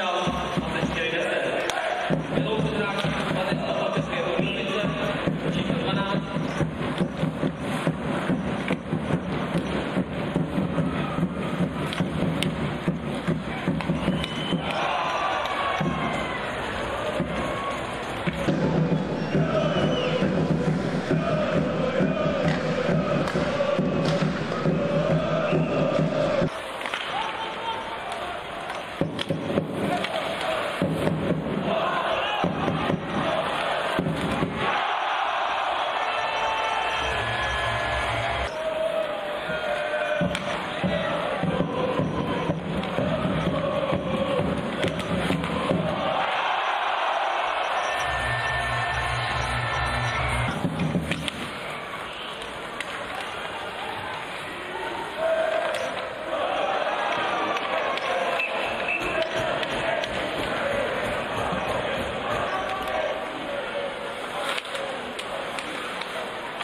up.